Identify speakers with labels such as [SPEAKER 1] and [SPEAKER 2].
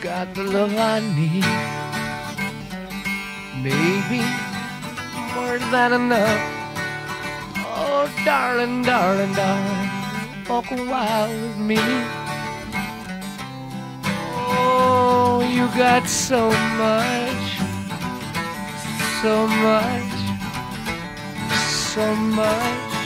[SPEAKER 1] got the love I need. Maybe more than enough. Oh, darling, darling, darling, walk a while with me. Oh, you got so much, so much, so much